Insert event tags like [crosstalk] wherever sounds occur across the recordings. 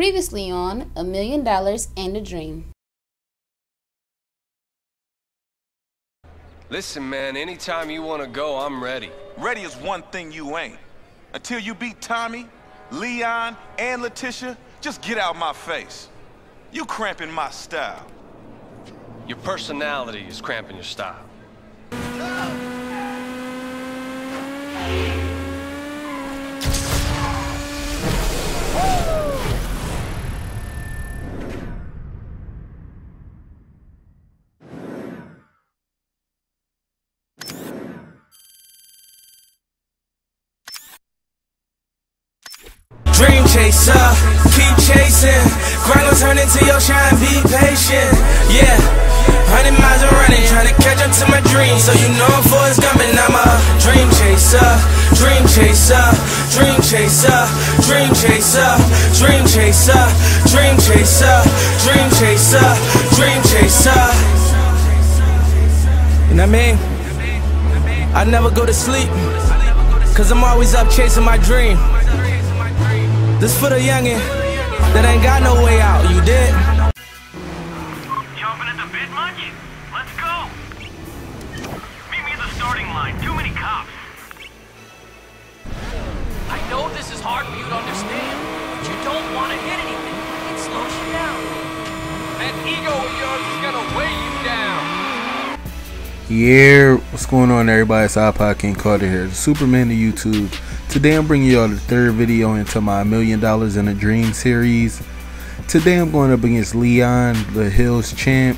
Previously on A Million Dollars and a Dream. Listen, man, anytime you want to go, I'm ready. Ready is one thing you ain't. Until you beat Tommy, Leon, and Letitia, just get out my face. You cramping my style. Your personality is cramping your style. Chaser, keep chasing. Grind will turn into your shine, be patient. Yeah, hundred miles of running, trying to catch up to my dreams. So you know I'm for it's coming. I'm a dream chaser, dream chaser, dream chaser, dream chaser, dream chaser, dream chaser, dream chaser, dream chaser. You know what I mean? I never go to sleep, cause I'm always up chasing my dream. This for the youngin' that ain't got no way out, you did? Jumping at the bit much? Let's go! Meet me at the starting line. Yeah, what's going on everybody? It's iPod King Carter here, the Superman of YouTube. Today I'm bringing y'all the third video into my Million Dollars in a Dream series. Today I'm going up against Leon, the Hills champ.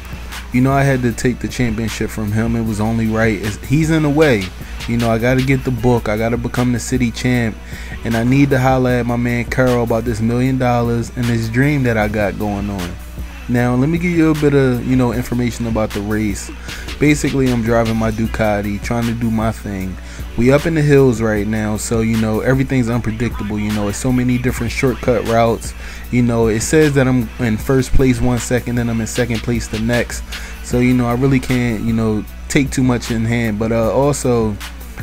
You know I had to take the championship from him. It was only right. He's in the way. You know I got to get the book. I got to become the city champ. And I need to holler at my man Carl about this million dollars and this dream that I got going on. Now let me give you a bit of you know information about the race. Basically, I'm driving my Ducati, trying to do my thing. We up in the hills right now, so you know everything's unpredictable. You know, it's so many different shortcut routes. You know, it says that I'm in first place one second, then I'm in second place the next. So you know, I really can't you know take too much in hand. But uh, also,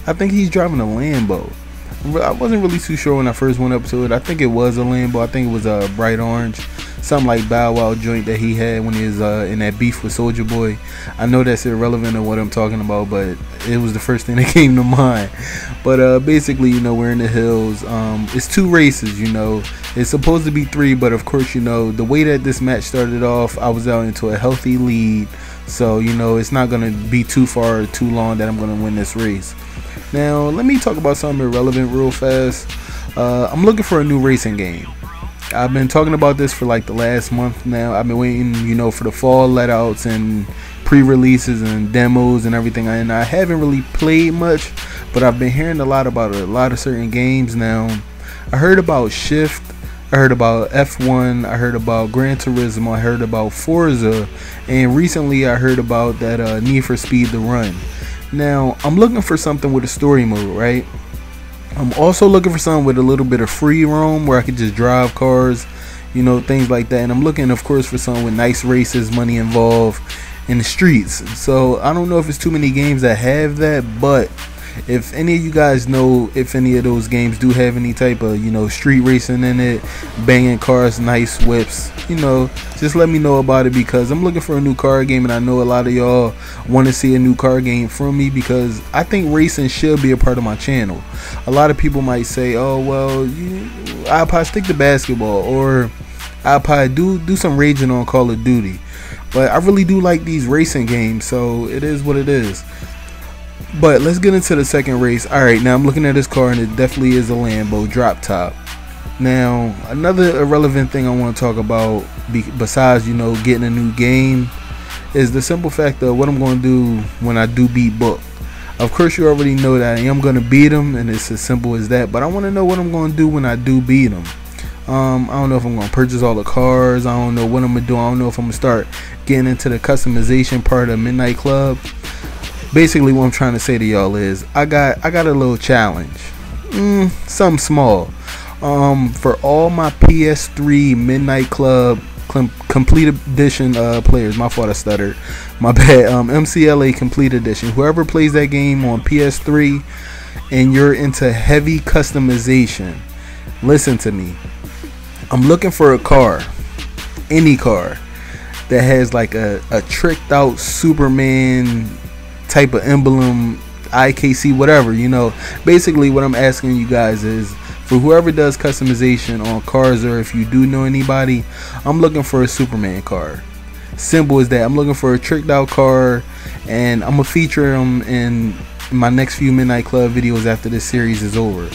I think he's driving a Lambo. I wasn't really too sure when I first went up to it. I think it was a Lambo. I think it was a bright orange something like Bow Wow joint that he had when he was uh, in that beef with Soldier Boy. I know that's irrelevant to what I'm talking about, but it was the first thing that [laughs] came to mind. But uh, basically, you know, we're in the hills. Um, it's two races, you know. It's supposed to be three, but of course, you know, the way that this match started off, I was out into a healthy lead. So, you know, it's not going to be too far too long that I'm going to win this race. Now, let me talk about something irrelevant real fast. Uh, I'm looking for a new racing game. I've been talking about this for like the last month now. I've been waiting, you know, for the fall letouts and pre-releases and demos and everything. And I haven't really played much, but I've been hearing a lot about a lot of certain games now. I heard about Shift. I heard about F1. I heard about Gran Turismo. I heard about Forza, and recently I heard about that uh, Need for Speed: The Run. Now I'm looking for something with a story mode, right? I'm also looking for something with a little bit of free roam where I could just drive cars, you know, things like that. And I'm looking, of course, for something with nice races, money involved in the streets. So I don't know if it's too many games that have that, but if any of you guys know if any of those games do have any type of you know street racing in it banging cars nice whips you know just let me know about it because i'm looking for a new car game and i know a lot of y'all want to see a new car game from me because i think racing should be a part of my channel. A lot of people might say oh well you, i'll probably stick to basketball or i'll probably do do some raging on call of duty. But i really do like these racing games so it is what it is but let's get into the second race. All right, now I'm looking at this car and it definitely is a Lambo drop top. Now, another irrelevant thing I want to talk about besides, you know, getting a new game is the simple fact of what I'm going to do when I do beat Book. Of course, you already know that I am going to beat him and it's as simple as that, but I want to know what I'm going to do when I do beat him. Um, I don't know if I'm gonna purchase all the cars. I don't know what I'm gonna do. I don't know if I'm gonna start getting into the customization part of Midnight Club basically what I'm trying to say to y'all is I got I got a little challenge, mm, something small. Um, for all my PS3 Midnight Club complete edition uh, players, my fault I stuttered, my [laughs] bad. Um, MCLA complete edition. Whoever plays that game on PS3 and you're into heavy customization, listen to me. I'm looking for a car, any car that has like a, a tricked out Superman type of emblem, IKC, whatever. You know, basically what I'm asking you guys is for whoever does customization on cars or if you do know anybody, I'm looking for a Superman car. Simple as that. I'm looking for a tricked out car and I'm gonna feature them in my next few Midnight Club videos after this series is over.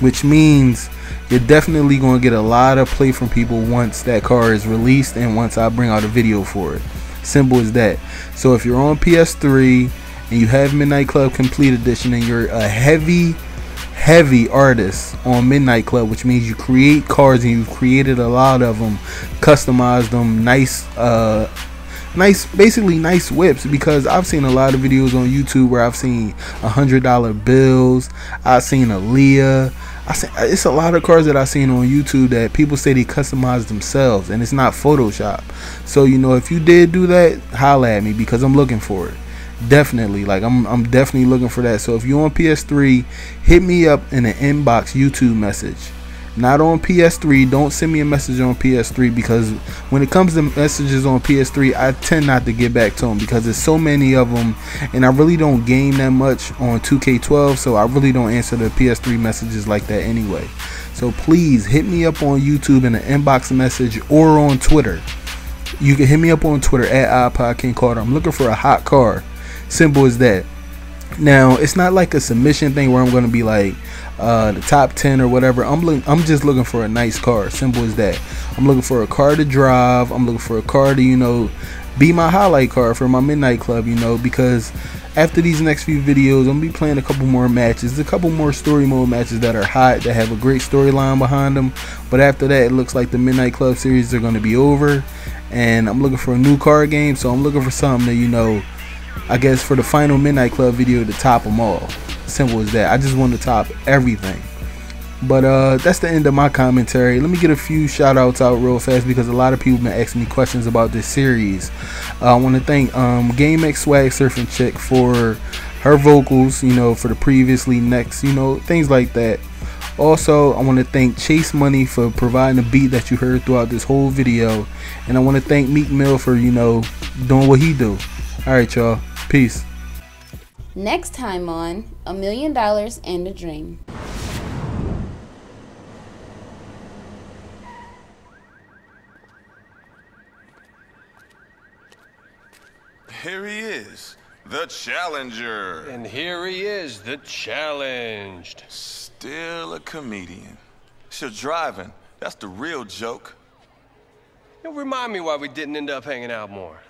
Which means you're definitely going to get a lot of play from people once that car is released and once I bring out a video for it. Simple as that. So if you're on PS3 and you have Midnight Club Complete Edition and you're a heavy, heavy artist on Midnight Club, which means you create cars and you've created a lot of them, customized them, nice, uh, nice basically nice whips because I've seen a lot of videos on YouTube where I've seen a hundred dollar bills I've seen a Leah I see, it's a lot of cars that I've seen on YouTube that people say they customize themselves and it's not Photoshop. So you know, if you did do that, holla at me because I'm looking for it. Definitely, like I'm, I'm definitely looking for that. So if you're on PS3, hit me up in an inbox YouTube message not on PS3. Don't send me a message on PS3 because when it comes to messages on PS3, I tend not to get back to them because there's so many of them, and I really don't game that much on 2K12, so I really don't answer the PS3 messages like that anyway. So please hit me up on YouTube in an inbox message or on Twitter. You can hit me up on Twitter at iPod King Carter. I'm looking for a hot car. Simple as that. Now it's not like a submission thing where I'm gonna be like uh, the top 10 or whatever. I'm looking, I'm just looking for a nice car. Simple as that. I'm looking for a car to drive. I'm looking for a car to you know be my highlight car for my midnight club. You know because after these next few videos, I'm gonna be playing a couple more matches, a couple more story mode matches that are hot, that have a great storyline behind them. But after that, it looks like the Midnight Club series are gonna be over, and I'm looking for a new car game. So I'm looking for something that you know I guess for the final Midnight Club video to top them all. Simple as that. I just want to top everything. But uh, that's the end of my commentary. Let me get a few shout outs out real fast because a lot of people been asking me questions about this series. Uh, I want to thank um, GameX Swag Surfing Chick for her vocals, you know, for the previously next, you know, things like that. Also, I want to thank Chase Money for providing the beat that you heard throughout this whole video. And I want to thank Meek Mill for, you know, doing what he do. Alright, y'all. Peace. Next time on A Million Dollars and a Dream. Here he is, the challenger. And here he is, the challenged. Still a comedian. So driving, that's the real joke. You remind me why we didn't end up hanging out more.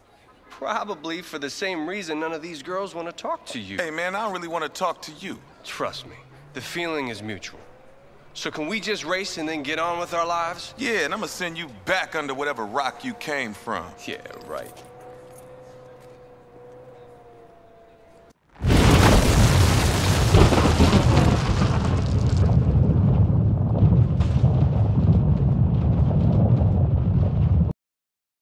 Probably for the same reason none of these girls want to talk to you. Hey, man, I don't really want to talk to you. Trust me, the feeling is mutual. So can we just race and then get on with our lives? Yeah, and I'm gonna send you back under whatever rock you came from. Yeah, right.